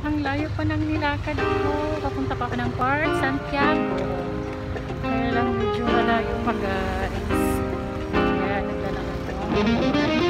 Ang layo pa ng nilakad ko. Papunta pa ako ng Port Santiago. Kaya lang medyo malayo pa guys. Kaya nagdala ko